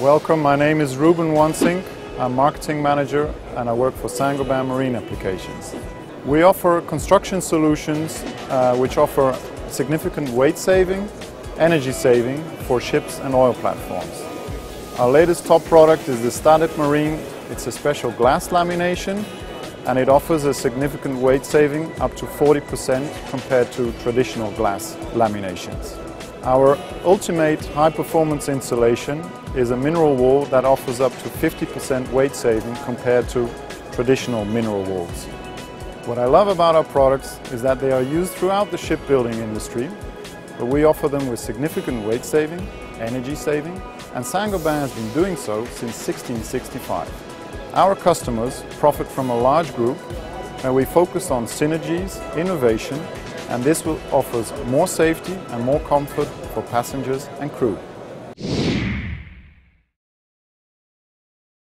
Welcome, my name is Ruben Wansink. I'm marketing manager and I work for Saint-Gobain Marine Applications. We offer construction solutions uh, which offer significant weight saving, energy saving for ships and oil platforms. Our latest top product is the Stadip Marine. It's a special glass lamination and it offers a significant weight saving up to 40% compared to traditional glass laminations. Our ultimate high performance insulation is a mineral wool that offers up to 50% weight saving compared to traditional mineral wools. What I love about our products is that they are used throughout the shipbuilding industry, but we offer them with significant weight saving, energy saving, and Saint-Gobain has been doing so since 1665. Our customers profit from a large group and we focus on synergies, innovation, and this will offers more safety and more comfort for passengers and crew.